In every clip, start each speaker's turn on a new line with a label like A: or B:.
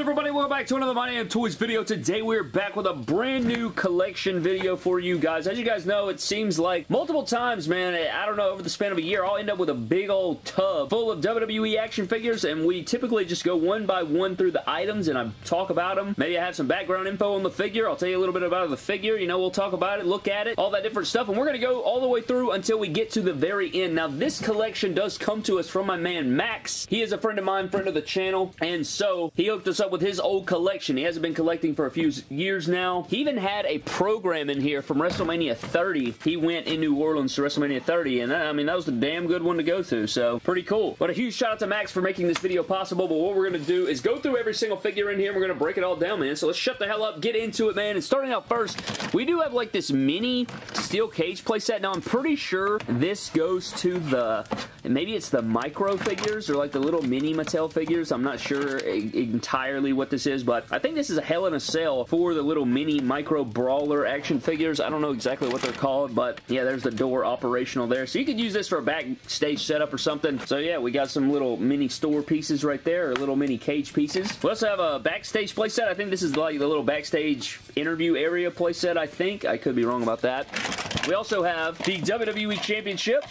A: good everybody? Welcome back to another My Damn Toys video. Today we're back with a brand new collection video for you guys. As you guys know, it seems like multiple times, man, I don't know, over the span of a year, I'll end up with a big old tub full of WWE action figures, and we typically just go one by one through the items, and I talk about them. Maybe I have some background info on the figure. I'll tell you a little bit about the figure. You know, we'll talk about it, look at it, all that different stuff, and we're to go all the way through until we get to the very end. Now, this collection does come to us from my man, Max. He is a friend of mine, friend of the channel, and so he hooked us up with his old collection. He hasn't been collecting for a few years now. He even had a program in here from WrestleMania 30. He went in New Orleans to WrestleMania 30, and that, I mean, that was a damn good one to go through, so pretty cool. But a huge shout out to Max for making this video possible, but what we're going to do is go through every single figure in here, and we're going to break it all down, man. So let's shut the hell up, get into it, man. And starting out first, we do have like this mini steel cage playset. Now, I'm pretty sure this goes to the, maybe it's the micro figures or like the little mini Mattel figures. I'm not sure entirely what this is, but I think this is a Hell in a Cell for the little mini micro brawler action figures. I don't know exactly what they're called, but yeah, there's the door operational there. So you could use this for a backstage setup or something. So yeah, we got some little mini store pieces right there, or little mini cage pieces. We also have a backstage playset. I think this is like the little backstage interview area playset, I think. I could be wrong about that. We also have the WWE Championship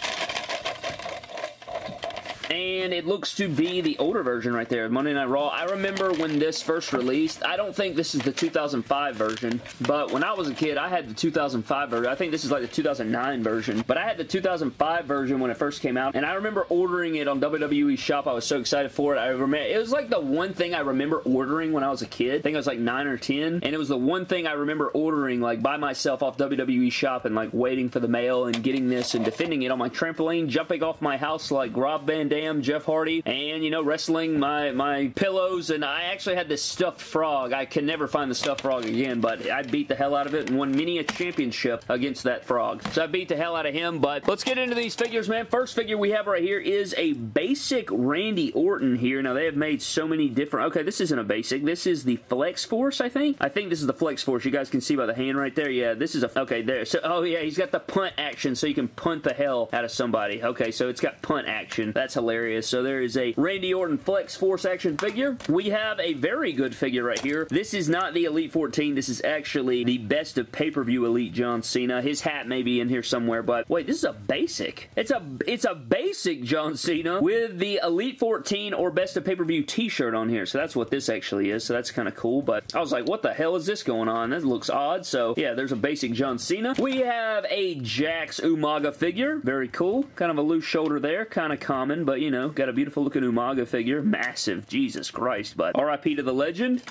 A: and it looks to be the older version right there, Monday Night Raw. I remember when this first released, I don't think this is the 2005 version, but when I was a kid, I had the 2005 version. I think this is like the 2009 version, but I had the 2005 version when it first came out, and I remember ordering it on WWE Shop. I was so excited for it. I remember It was like the one thing I remember ordering when I was a kid. I think I was like 9 or 10, and it was the one thing I remember ordering like by myself off WWE Shop and like waiting for the mail and getting this and defending it on my trampoline, jumping off my house like Rob Van Dam Dam, Jeff Hardy, and, you know, wrestling my, my pillows, and I actually had this stuffed frog. I can never find the stuffed frog again, but I beat the hell out of it and won many a championship against that frog. So I beat the hell out of him, but let's get into these figures, man. First figure we have right here is a basic Randy Orton here. Now, they have made so many different... Okay, this isn't a basic. This is the Flex Force, I think. I think this is the Flex Force. You guys can see by the hand right there. Yeah, this is a... Okay, there. So, oh, yeah, he's got the punt action, so you can punt the hell out of somebody. Okay, so it's got punt action. That's hilarious hilarious. So there is a Randy Orton Flex Force action figure. We have a very good figure right here. This is not the Elite 14. This is actually the best of pay-per-view Elite John Cena. His hat may be in here somewhere, but wait, this is a basic. It's a it's a basic John Cena with the Elite 14 or best of pay-per-view t-shirt on here. So that's what this actually is. So that's kind of cool. But I was like, what the hell is this going on? That looks odd. So yeah, there's a basic John Cena. We have a Jakks Umaga figure. Very cool. Kind of a loose shoulder there. Kind of common, but you know, got a beautiful looking Umaga figure. Massive, Jesus Christ, but RIP to the legend.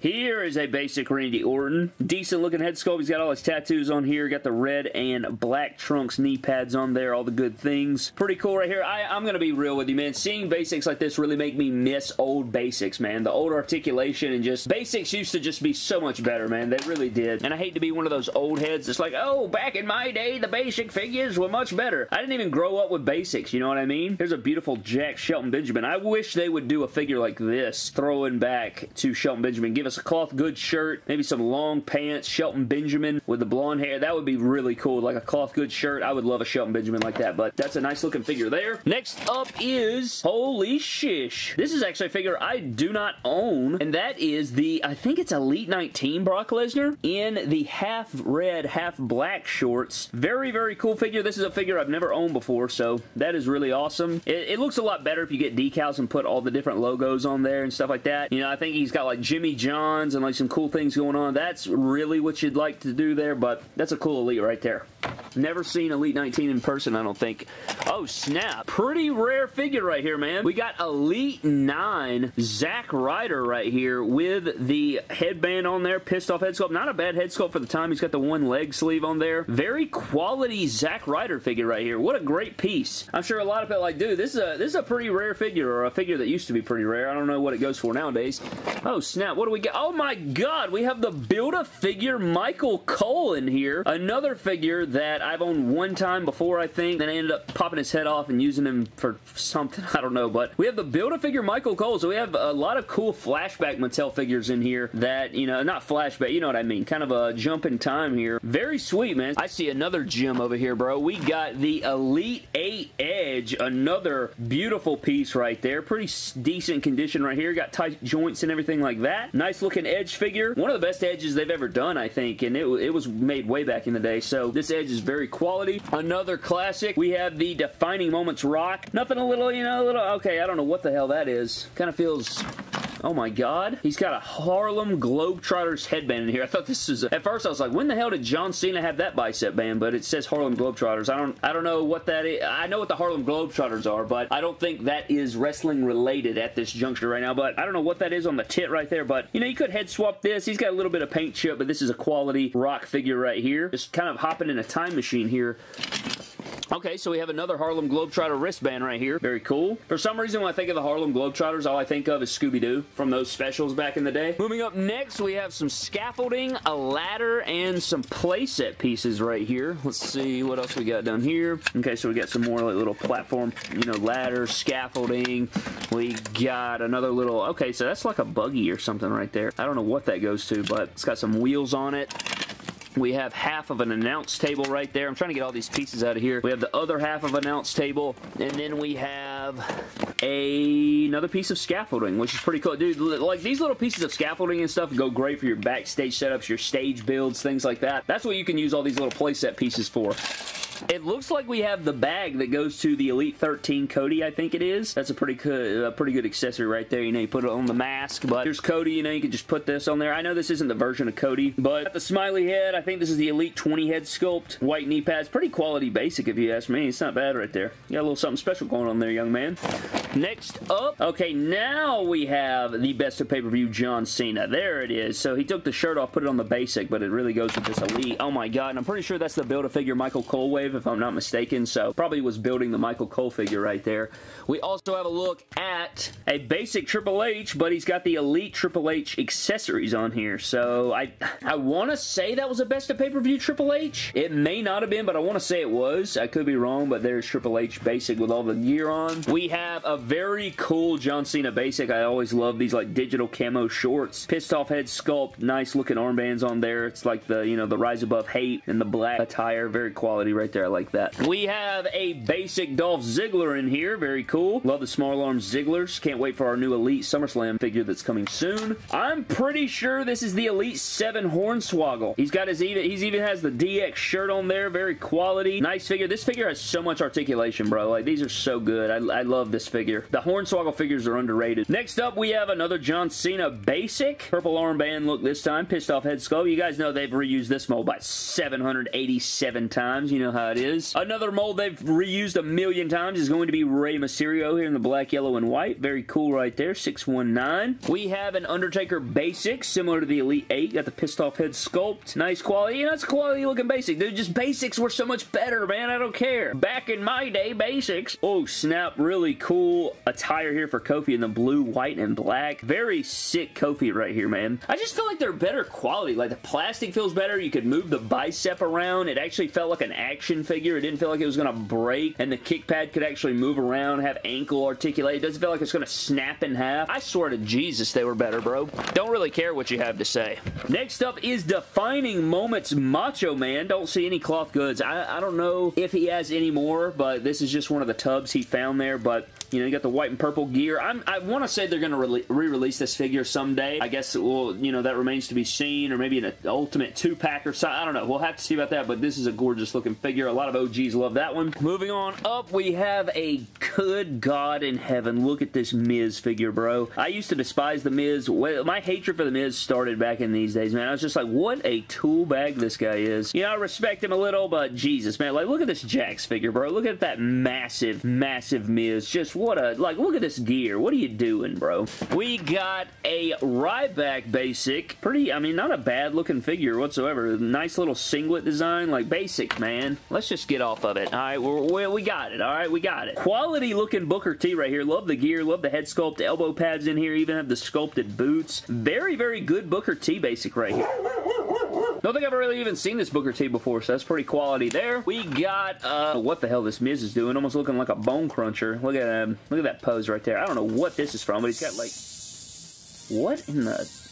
A: Here is a basic Randy Orton. Decent looking head sculpt. He's got all his tattoos on here. Got the red and black trunks knee pads on there. All the good things. Pretty cool right here. I, am going to be real with you, man. Seeing basics like this really make me miss old basics, man. The old articulation and just... Basics used to just be so much better, man. They really did. And I hate to be one of those old heads It's like, oh, back in my day, the basic figures were much better. I didn't even grow up with basics, you know what I mean? Here's a beautiful Jakks Shelton Benjamin. I wish they would do a figure like this, throwing back to Shelton Benjamin. Give us a cloth good shirt, maybe some long pants, Shelton Benjamin with the blonde hair. That would be really cool, like a cloth good shirt. I would love a Shelton Benjamin like that, but that's a nice looking figure there. Next up is, holy shish. This is actually a figure I do not own, and that is the, I think it's Elite 19 Brock Lesnar in the half red, half black shorts. Very, very cool figure. This is a figure I've never owned before, so that is really awesome. It, it looks a lot better if you get decals and put all the different logos on there and stuff like that. You know, I think he's got like Jimmy John's and like some cool things going on. That's really what you'd like to do there, but that's a cool Elite right there. Never seen Elite 19 in person, I don't think. Oh, snap. Pretty rare figure right here, man. We got Elite 9 Zack Ryder right here with the headband on there, pissed off head sculpt. Not a bad head sculpt for the time. He's got the one leg sleeve on there. Very quality Zack Ryder figure right here. What a great piece. I'm sure a lot of people like, dude, this is a this is a pretty rare figure, or a figure that used to be pretty rare. I don't know what it goes for nowadays. Oh, snap. What do we get? Oh, my God. We have the Build-A-Figure Michael Cole in here. Another figure that that I've owned one time before, I think. Then I ended up popping his head off and using him for something. I don't know. But we have the Build-A-Figure Michael Cole. So we have a lot of cool flashback Mattel figures in here that, you know, not flashback, you know what I mean. Kind of a jump in time here. Very sweet, man. I see another gem over here, bro. We got the Elite 8 Edge. Another beautiful piece right there. Pretty decent condition right here. Got tight joints and everything like that. Nice looking Edge figure. One of the best Edges they've ever done, I think. And it, it was made way back in the day. So this Edge is very quality. Another classic. We have the Defining Moments Rock. Nothing a little, you know, a little, okay, I don't know what the hell that is. Kind of feels Oh my god. He's got a Harlem Globetrotters headband in here. I thought this was... A, at first I was like, when the hell did John Cena have that bicep band? But it says Harlem Globetrotters. I don't I don't know what that is. I know what the Harlem Globetrotters are, but I don't think that is wrestling related at this juncture right now. But I don't know what that is on the tit right there. But, you know, you could head swap this. He's got a little bit of paint chip, but this is a quality rock figure right here. Just kind of hopping in a time machine here Okay, so we have another Harlem Globetrotter wristband right here. Very cool. For some reason, when I think of the Harlem Globetrotters, all I think of is Scooby-Doo from those specials back in the day. Moving up next, we have some scaffolding, a ladder, and some playset pieces right here. Let's see what else we got down here. Okay, so we got some more like little platform, you know, ladder, scaffolding. We got another little, okay, so that's like a buggy or something right there. I don't know what that goes to, but it's got some wheels on it. We have half of an announce table right there. I'm trying to get all these pieces out of here. We have the other half of an announce table, and then we have a, another piece of scaffolding, which is pretty cool. Dude, like these little pieces of scaffolding and stuff go great for your backstage setups, your stage builds, things like that. That's what you can use all these little playset pieces for. It looks like we have the bag that goes to the Elite 13 Cody, I think it is. That's a pretty good, a pretty good accessory right there. You know, you put it on the mask, but here's Cody. You know, you can just put this on there. I know this isn't the version of Cody, but the smiley head, I think this is the Elite 20 head sculpt. White knee pads. Pretty quality basic, if you ask me. It's not bad right there. You got a little something special going on there, young man. Next up, okay, now we have the best of pay-per-view John Cena. There it is. So he took the shirt off, put it on the basic, but it really goes with this Elite. Oh my god, and I'm pretty sure that's the Build-A-Figure Michael Cole wave, if I'm not mistaken. So probably was building the Michael Cole figure right there. We also have a look at a basic Triple H, but he's got the Elite Triple H accessories on here. So I I want to say that was a best of pay-per-view Triple H. It may not have been, but I want to say it was. I could be wrong, but there's Triple H basic with all the gear on. We have a very cool John Cena basic. I always love these like digital camo shorts. Pissed off head sculpt. Nice looking armbands on there. It's like the, you know, the Rise Above Hate and the black attire. Very quality right there. I like that. We have a basic Dolph Ziggler in here. Very cool. Love the small arm Zigglers. Can't wait for our new Elite SummerSlam figure that's coming soon. I'm pretty sure this is the Elite 7 Hornswoggle. He's got his even, he's even has the DX shirt on there. Very quality. Nice figure. This figure has so much articulation, bro. Like, these are so good. I, I love this figure. The Hornswoggle figures are underrated. Next up, we have another John Cena basic. Purple armband look this time. Pissed off head sculpt. You guys know they've reused this mold by 787 times. You know how it is. Another mold they've reused a million times is going to be Rey Mysterio here in the black, yellow, and white. Very cool right there. 619. We have an Undertaker basic, similar to the Elite 8. Got the pissed off head sculpt. Nice quality. Know, it's quality looking basic. Dude, just basics were so much better, man. I don't care. Back in my day, basics. Oh, snap. Really cool attire here for Kofi in the blue, white, and black. Very sick Kofi right here, man. I just feel like they're better quality. Like, the plastic feels better. You could move the bicep around. It actually felt like an action figure. It didn't feel like it was going to break, and the kick pad could actually move around, have ankle articulate. It doesn't feel like it's going to snap in half. I swear to Jesus, they were better, bro. Don't really care what you have to say. Next up is Defining Moments Macho Man. Don't see any cloth goods. I, I don't know if he has any more, but this is just one of the tubs he found there, but you know, you got the white and purple gear. I'm, i want to say they're going to re-release this figure someday. I guess, well, you know, that remains to be seen, or maybe an Ultimate 2-pack or something. I don't know. We'll have to see about that, but this is a gorgeous looking figure. A lot of OGs love that one. Moving on up, we have a good God in heaven. Look at this Miz figure, bro. I used to despise the Miz. My hatred for the Miz started back in these days, man. I was just like, what a tool bag this guy is. You know, I respect him a little, but Jesus, man. Like, look at this Jakks figure, bro. Look at that massive, massive Miz. Just what a, like, look at this gear. What are you doing, bro? We got a Ryback basic. Pretty, I mean, not a bad looking figure whatsoever. Nice little singlet design. Like, basic, man. Let's just get off of it. All right, we're, we got it. All right, we got it. Quality looking Booker T right here. Love the gear. Love the head sculpt. Elbow pads in here. Even have the sculpted boots. Very, very good Booker T basic right here. don't think I've really even seen this Booker T before, so that's pretty quality there. We got, uh, what the hell this Miz is doing, almost looking like a bone cruncher. Look at him. Look at that pose right there. I don't know what this is from, but he's got like, what in the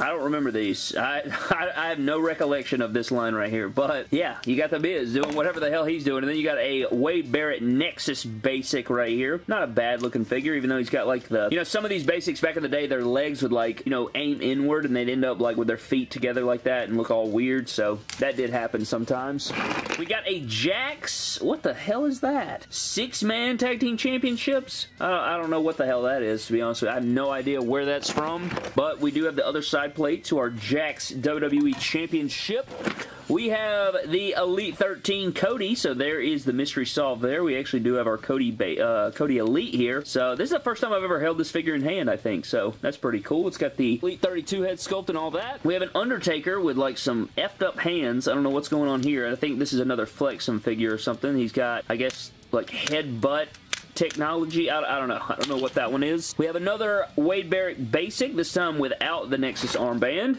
A: I don't remember these. I, I, I have no recollection of this line right here. But yeah, you got the Miz doing whatever the hell he's doing. And then you got a Wade Barrett Nexus basic right here. Not a bad looking figure, even though he's got like the, you know, some of these basics back in the day, their legs would like, you know, aim inward and they'd end up like with their feet together like that and look all weird. So that did happen sometimes. We got a Jakks. What the hell is that? Six-man tag team championships? I don't, I don't know what the hell that is, to be honest with you. I have no idea where that's from. But we do have the other side side plate to our Jakks WWE Championship. We have the Elite 13 Cody, so there is the mystery solved there. We actually do have our Cody uh, Cody Elite here. So this is the first time I've ever held this figure in hand, I think. So that's pretty cool. It's got the Elite 32 head sculpt and all that. We have an Undertaker with like some effed up hands. I don't know what's going on here. I think this is another Flexum figure or something. He's got, I guess, like headbutt technology. I, I, don't know. I don't know what that one is. We have another Wade Barrett Basic, this time without the Nexus armband.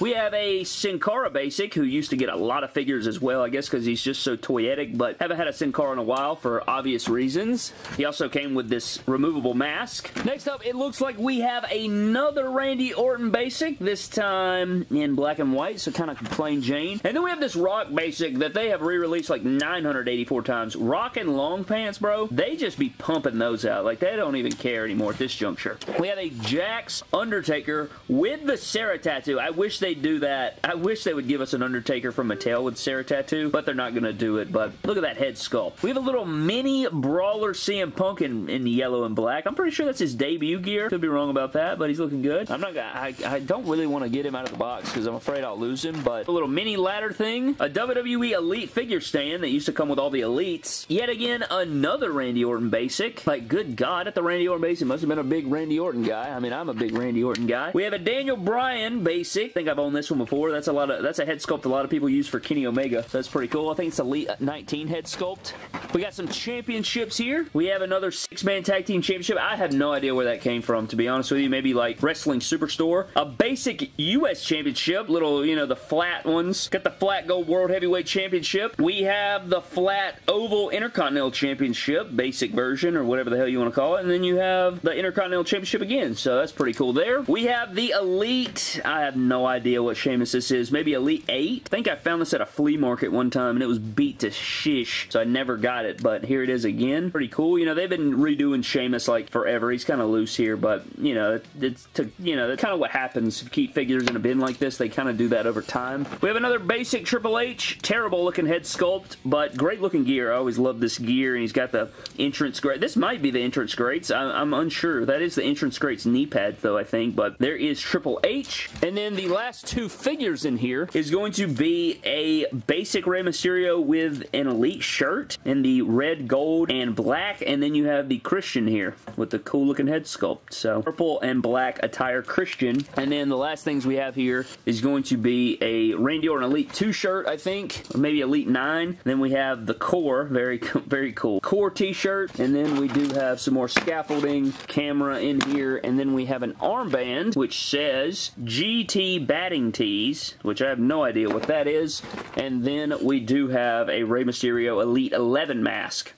A: We have a Sin Cara Basic, who used to get a lot of figures as well, I guess because he's just so toyetic, but haven't had a Sin Cara in a while for obvious reasons. He also came with this removable mask. Next up, it looks like we have another Randy Orton Basic, this time in black and white, so kind of plain Jane. And then we have this Rock Basic that they have re-released like 984 times. Rock and long pants, bro, they just be pumping those out. Like, they don't even care anymore at this juncture. We have a Jakks Undertaker with the Sarah tattoo. I wish they do that. I wish they would give us an Undertaker from Mattel with Sarah tattoo, but they're not going to do it. But look at that head sculpt. We have a little mini Brawler CM Punk in, in yellow and black. I'm pretty sure that's his debut gear. Could be wrong about that, but he's looking good. I'm not gonna, I, I don't really want to get him out of the box because I'm afraid I'll lose him, but a little mini ladder thing. A WWE Elite figure stand that used to come with all the Elites. Yet again, another Randy Orton basic. Like, good God, at the Randy Orton basic, must have been a big Randy Orton guy. I mean, I'm a big Randy Orton guy. We have a Daniel Bryan basic. I think I've owned this one before. That's a lot of that's a head sculpt a lot of people use for Kenny Omega. So that's pretty cool. I think it's Elite 19 head sculpt. We got some championships here. We have another six-man tag team championship. I have no idea where that came from, to be honest with you. Maybe like Wrestling Superstore. A basic U.S. championship. Little, you know, the flat ones. Got the flat gold world heavyweight championship. We have the flat oval intercontinental championship. Basic version or whatever the hell you want to call it. And then you have the intercontinental championship again. So that's pretty cool there. We have the elite. I have no idea what Sheamus this is. Maybe Elite 8? I think I found this at a flea market one time and it was beat to shish. So I never got it, but here it is again. Pretty cool. You know, they've been redoing Sheamus like forever. He's kind of loose here, but you know, it's to, you know, that's kind of what happens if you keep figures in a bin like this. They kind of do that over time. We have another basic Triple H. Terrible looking head sculpt, but great looking gear. I always love this gear and he's got the entrance grate. This might be the entrance grates. I, I'm unsure. That is the entrance grates knee pad, though, I think, but there is Triple H. And then the last two figures in here is going to be a basic Rey Mysterio with an Elite shirt in the red, gold, and black, and then you have the Christian here with the cool looking head sculpt. So purple and black attire Christian. And then the last things we have here is going to be a Randy Orton Elite 2 shirt, I think, or maybe Elite 9. Then we have the core, very, very cool. Corre t-shirt, and then we do have some more scaffolding, camera in here, and then we have an armband, which says GT batting tees, which I have no idea what that is. And then we do have a Rey Mysterio Elite 11 mask.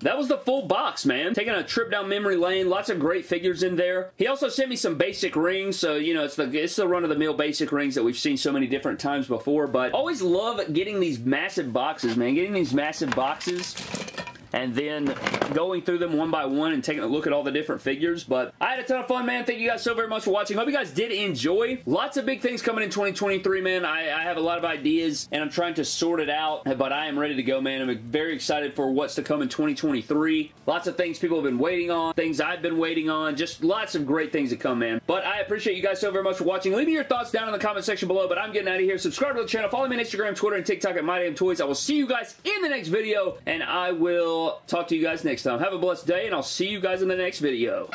A: That was the full box, man. Taking a trip down memory lane. Lots of great figures in there. He also sent me some basic rings, so, you know, it's the, it's the run-of-the-mill basic rings that we've seen so many different times before, but always love getting these massive boxes, man. Getting these massive boxes and then going through them one by one and taking a look at all the different figures. But I had a ton of fun, man. Thank you guys so very much for watching. Hope you guys did enjoy. Lots of big things coming in 2023, man. I, I have a lot of ideas, and I'm trying to sort it out, but I am ready to go, man. I'm very excited for what's to come in 2023. Lots of things people have been waiting on, things I've been waiting on, just lots of great things to come, man. But I appreciate you guys so very much for watching. Leave me your thoughts down in the comment section below, but I'm getting out of here. Subscribe to the channel. Follow me on Instagram, Twitter, and TikTok at MyDamnToys. I will see you guys in the next video, and I talk to you guys next time. Have a blessed day, and I'll see you guys in the next video.